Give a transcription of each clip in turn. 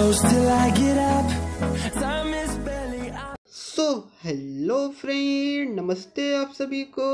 close till I get up. Time. So hello friend नमस्ते आप सभी को।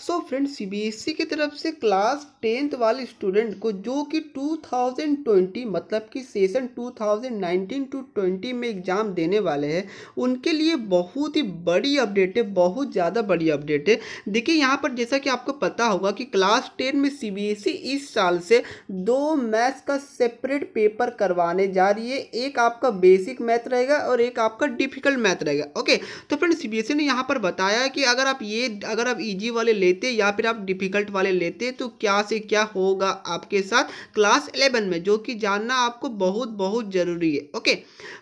सो फ्रेंड सीबीएसई की तरफ़ से क्लास टेंथ वाले स्टूडेंट को जो कि 2020 मतलब कि सेशन 2019 टू 20 में एग्ज़ाम देने वाले हैं, उनके लिए बहुत ही बड़ी अपडेट है, बहुत ज़्यादा बड़ी अपडेट है। देखिए, यहाँ पर जैसा कि आपको पता होगा कि क्लास टेन में सीबीएसई इस साल से दो मैथ्स का सेपरेट पेपर करवाने जा रही है। एक आपका बेसिक मैथ रहेगा और एक आपका डिफ़िकल्ट मैथ रहेगा। ओके तो फ्रेंड सीबीएसई ने यहाँ पर बताया कि अगर आप ये, अगर आप इजी वाले लेते या फिर आप डिफ़िकल्ट वाले लेते तो क्या से क्या होगा आपके साथ क्लास इलेवन में, जो कि जानना आपको बहुत बहुत ज़रूरी है ओके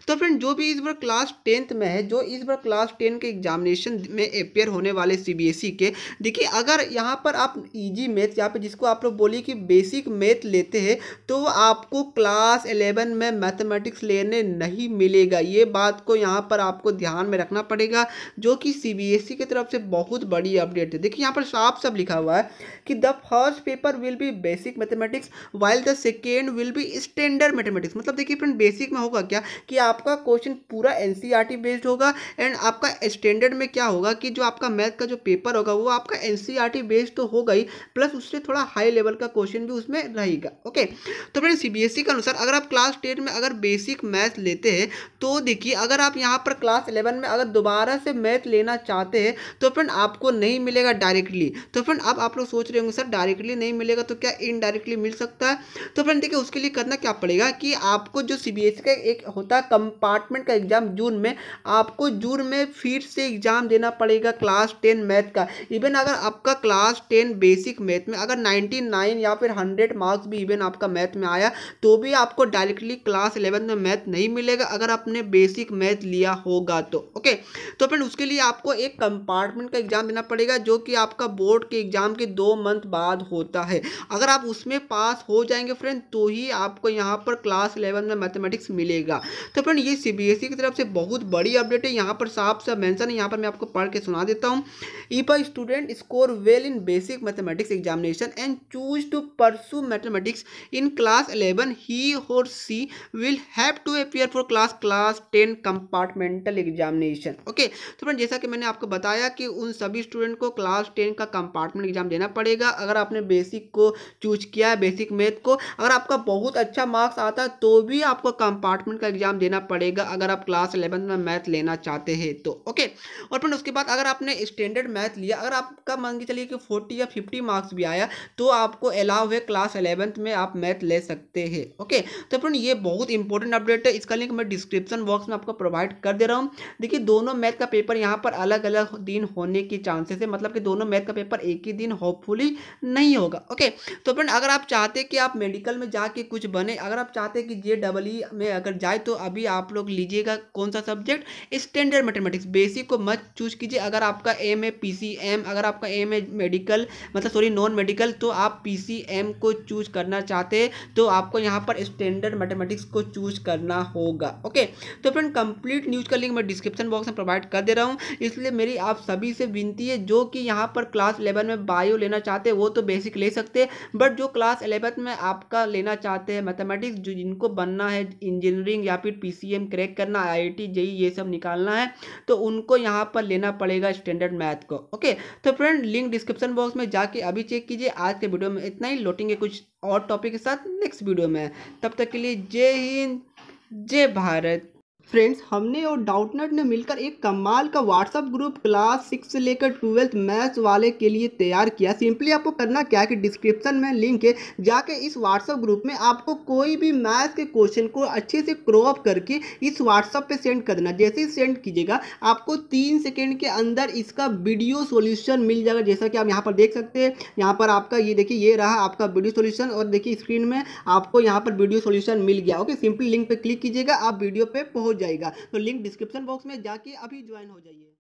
तो फ्रेंड जो भी इस बार क्लास टेंथ में है, जो इस बार क्लास टेन के एग्जामिनेशन में अपेयर होने वाले सीबीएसई के, देखिए, अगर यहाँ पर आप इजी मैथ यहाँ पे जिसको आप लोग बोलिए कि बेसिक मैथ लेते हैं तो आपको क्लास इलेवन में मैथमेटिक्स लेने नहीं मिलेगा। ये बात को यहाँ पर आपको ध्यान में रखना पड़ेगा, जो कि सीबीएसई की तरफ़ से बहुत बड़ी अपडेट है। देखिए, यहाँ पर साफ़ साफ़ लिखा हुआ है कि the first paper will be basic mathematics while the second will be standard mathematics मतलब देखिए फ्रेंड बेसिक में होगा क्या? कि आपका क्वेश्चन पूरा एनसीईआरटी बेस्ड होगा एंड आपका स्टैंडर्ड में क्या होगा कि जो आपका मैथ का जो पेपर होगा, वो आपका एनसीईआरटी बेस्ड तो होगा ही प्लस उससे थोड़ा हाई लेवल का क्वेश्चन भी उसमें रहेगा। ओके तो फ्रेंड सीबीएसई के अनुसार अगर आप क्लास टेन में अगर बेसिक मैथ लेते हैं तो देखिए, अगर आप यहाँ पर क्लास इलेवन में अगर दोबारा से मैथ लेना चाहते हैं तो फ्रेंड आपको नहीं मिलेगा डायरेक्टली तो फ्रेंड अब आप लोग सोच रहे होंगे, सर डायरेक्टली नहीं मिलेगा तो क्या इनडायरेक्टली मिल सकता है? तो फ्रेंड देखिए, उसके लिए करना क्या पड़ेगा कि आपको जो सीबीएसई का एक होता है कंपार्टमेंट का एग्ज़ाम जून में, आपको जून में फिर से एग्ज़ाम देना पड़ेगा क्लास टेन मैथ का। इवन अगर आपका क्लास टेन बेसिक मैथ में, अगर नाइन्टी या फिर हंड्रेड मार्क्स भी इवन आपका मैथ में आया तो भी आपको डायरेक्टली क्लास इलेवन में मैथ नहीं मिलेगा, अगर आपने बेसिक मैथ लिया होगा तो। ओके तो फ्रेंड उसके लिए आपको एक कंपार्टमेंट का एग्ज़ाम देना पड़ेगा, जो कि आपका बोर्ड के एग्ज़ाम के दो मंथ बाद होता है। अगर आप उसमें पास हो जाएँगे फ्रेंड तो ही आपको यहाँ पर क्लास इलेवन में मैथमेटिक्स मिलेगा। तो फ्रेंड ये सीबीएसई की तरफ़ से बहुत बड़ी अपडेट है। यहाँ पर साफ़ साफ़ मेंशन है। यहाँ पर मैं आपको पढ़ के सुना देता हूँ। A student score well in basic mathematics examination and choose to pursue mathematics in class eleven ही और she will have to appear for class class ten compartmental examination okay तो फ्रेंड जैसा कि मैंने आपको बताया कि उन सभी स्टूडेंट को क्लास टेन का कंपार्टमेंट एग्ज़ाम देना पड़ेगा। अगर आपने बेसिक को चूज़ किया है बेसिक मैथ को, अगर आपका बहुत अच्छा मार्क्स आता है तो भी आपको कंपार्टमेंट का एग्ज़ाम देना पड़ेगा अगर आप क्लास इलेवन में मैथ लेना चाहते हैं तो। ओके और फ्रेंड उसके बाद अगर आपने स्टैंडर्ड मैथ लिया, अगर आपका मान के चलिए कि फोर्टी या फिफ्टी मार्क्स भी आया तो आपको अलाउ है क्लास इलेवंथ में आप मैथ ले सकते हैं। ओके तो फ्रेंड ये बहुत इंपॉर्टेंट अपडेट है। इसका लिंक मैं डिस्क्रिप्शन बॉक्स में आपको प्रोवाइड कर दे रहा हूँ। देखिए, दोनों मैथ का पेपर यहाँ पर अलग अलग दिन होने की चांसेस है। मतलब कि दोनों मैथ का पेपर एक ही दिन होपफुली नहीं होगा। ओके तो फ्रेंड अगर आप चाहते कि आप मेडिकल में जाके कुछ बने, अगर आप चाहते कि जे डबल ई में अगर जाए तो अभी आप लोग लीजिएगा कौन सा सब्जेक्ट स्टैंडर्ड मैथमेटिक्स बेसिक को मत चूज़ कीजिए। अगर आपका एम है पी अगर आपका एम है मेडिकल मतलब सॉरी नॉन मेडिकल तो आप पीसीएम को चूज़ करना चाहते तो आपको यहाँ पर स्टैंडर्ड मैथमेटिक्स को चूज़ करना होगा। ओके तो फ्रेंड कंप्लीट न्यूज़ का लिंक मैं डिस्क्रिप्शन बॉक्स में प्रोवाइड कर दे रहा हूँ। इसलिए मेरी आप सभी से विनती है, जो कि यहाँ पर क्लास इलेवन में बायो लेना चाहते हैं, वो तो बेसिक ले सकते हैं। बट जो क्लास इलेवन में आपका लेना चाहते हैं मैथमेटिक्स जो जिनको बनना है इंजीनियरिंग या फिर पीसीएम क्रैक करना आईआईटी जेई ये सब निकालना है तो उनको यहाँ पर लेना पड़ेगा स्टैंडर्ड मैथ को। ओके तो फ्रेंड लिंक डिस्क्रिप्शन बॉक्स में जाके अभी चेक कीजिए। आज के वीडियो में इतना ही। लौटेंगे कुछ और टॉपिक के साथ नेक्स्ट वीडियो में। तब तक के लिए जय हिंद, जय भारत। फ्रेंड्स हमने और डाउटनट ने मिलकर एक कमाल का व्हाट्सअप ग्रुप क्लास सिक्स से लेकर ट्वेल्थ मैथ्स वाले के लिए तैयार किया। सिंपली आपको करना क्या है कि डिस्क्रिप्शन में लिंक है, जाके इस व्हाट्सअप ग्रुप में आपको कोई भी मैथ्स के क्वेश्चन को अच्छे से क्रॉप करके इस व्हाट्सअप पे सेंड कर देना जैसे ही सेंड कीजिएगा, आपको तीन सेकेंड के अंदर इसका वीडियो सोल्यूशन मिल जाएगा। जैसा कि आप यहाँ पर देख सकते हैं, यहाँ पर आपका ये देखिए, ये रहा आपका वीडियो सोल्यूशन और देखिए स्क्रीन में आपको यहाँ पर वीडियो सोल्यूशन मिल गया। ओके सिंपली लिंक पर क्लिक कीजिएगा, आप वीडियो पर पहुँच जाएगा। तो लिंक डिस्क्रिप्शन बॉक्स में जाके अभी ज्वाइन हो जाइए।